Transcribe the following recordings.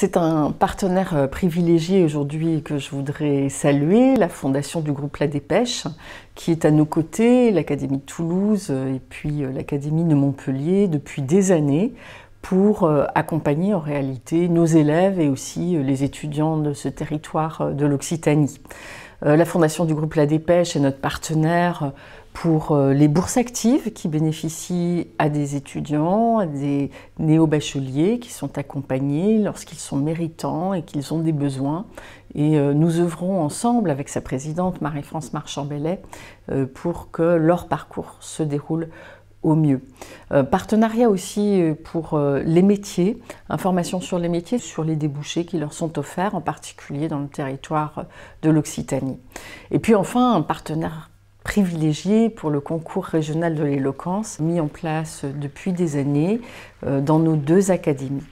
C'est un partenaire euh, privilégié aujourd'hui que je voudrais saluer, la fondation du groupe La Dépêche, qui est à nos côtés, l'Académie de Toulouse euh, et puis euh, l'Académie de Montpellier depuis des années pour accompagner en réalité nos élèves et aussi les étudiants de ce territoire de l'Occitanie. La fondation du groupe La Dépêche est notre partenaire pour euh, les bourses actives qui bénéficient à des étudiants, à des néo-bacheliers qui sont accompagnés lorsqu'ils sont méritants et qu'ils ont des besoins. Et euh, nous œuvrons ensemble avec sa présidente Marie-France Marchand-Bellet euh, pour que leur parcours se déroule au mieux. partenariat aussi pour les métiers, information sur les métiers, sur les débouchés qui leur sont offerts, en particulier dans le territoire de l'Occitanie. Et puis enfin, un partenaire privilégié pour le concours régional de l'éloquence mis en place depuis des années euh, dans nos deux académies.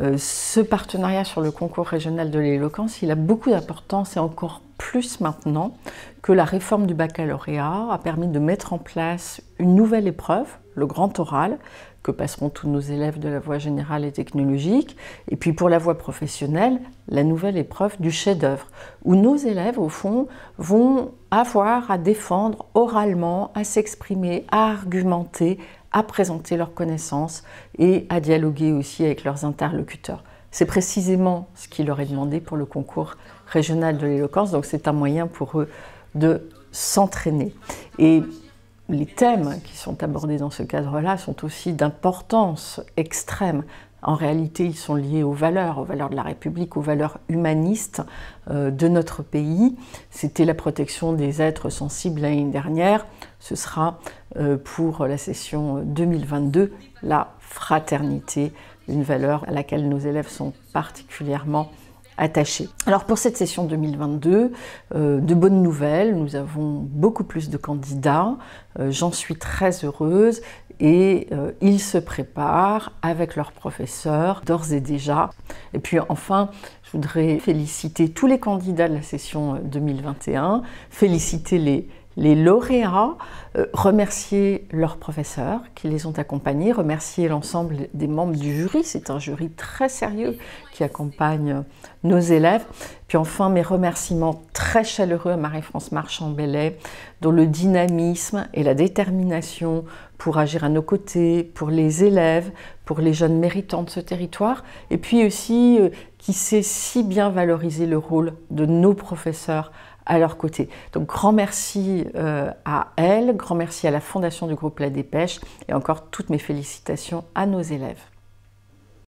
Euh, ce partenariat sur le concours régional de l'éloquence, il a beaucoup d'importance et encore plus maintenant que la réforme du baccalauréat a permis de mettre en place une nouvelle épreuve, le grand oral, que passeront tous nos élèves de la voie générale et technologique, et puis pour la voie professionnelle, la nouvelle épreuve du chef-d'œuvre, où nos élèves, au fond, vont avoir à défendre oralement, à s'exprimer, à argumenter, à présenter leurs connaissances et à dialoguer aussi avec leurs interlocuteurs. C'est précisément ce qui leur est demandé pour le concours régional de l'éloquence, donc c'est un moyen pour eux de s'entraîner. Les thèmes qui sont abordés dans ce cadre-là sont aussi d'importance extrême. En réalité, ils sont liés aux valeurs, aux valeurs de la République, aux valeurs humanistes euh, de notre pays. C'était la protection des êtres sensibles l'année dernière. Ce sera euh, pour la session 2022 la fraternité, une valeur à laquelle nos élèves sont particulièrement Alors pour cette session 2022, euh, de bonnes nouvelles, nous avons beaucoup plus de candidats, euh, j'en suis très heureuse. Et euh, ils se préparent avec leurs professeurs d'ores et déjà. Et puis enfin, je voudrais féliciter tous les candidats de la session 2021, féliciter les les lauréats, euh, remercier leurs professeurs qui les ont accompagnés, remercier l'ensemble des membres du jury. C'est un jury très sérieux qui accompagne nos élèves. Puis enfin, mes remerciements très chaleureux à Marie-France Marchand-Bellet, dont le dynamisme et la détermination pour agir à nos côtés, pour les élèves, pour les jeunes méritants de ce territoire, et puis aussi euh, qui sait si bien valoriser le rôle de nos professeurs à leur côté. Donc grand merci euh, à elle, grand merci à la fondation du groupe La Dépêche et encore toutes mes félicitations à nos élèves.